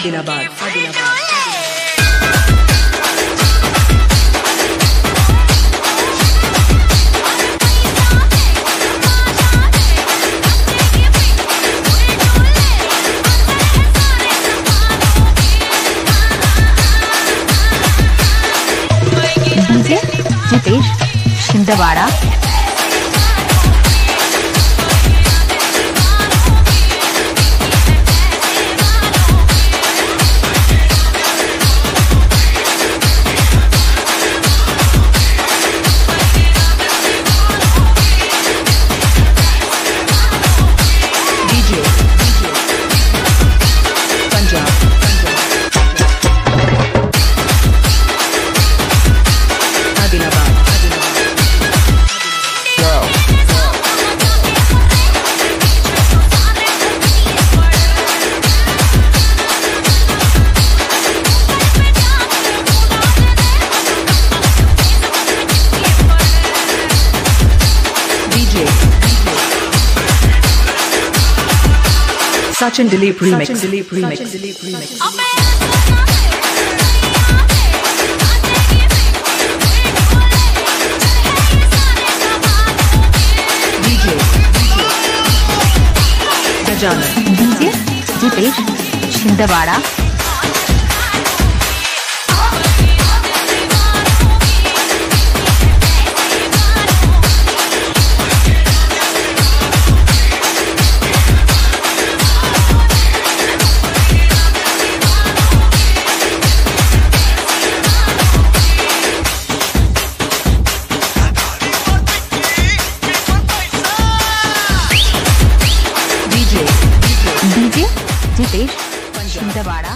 Adilabad Adilabad. Jitesh Chhindwara Adilabad. DJ. Sachin Dilip remix. Sachin Dilip remix. Sachin Dilip remix. DJ. Gajanan. DJ Jitesh Chhindwara DJ. DJ Pradesh दबाड़ा